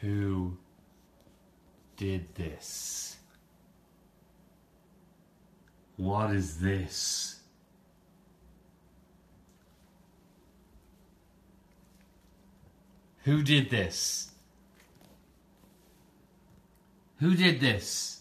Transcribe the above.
Who did this? What is this? Who did this? Who did this?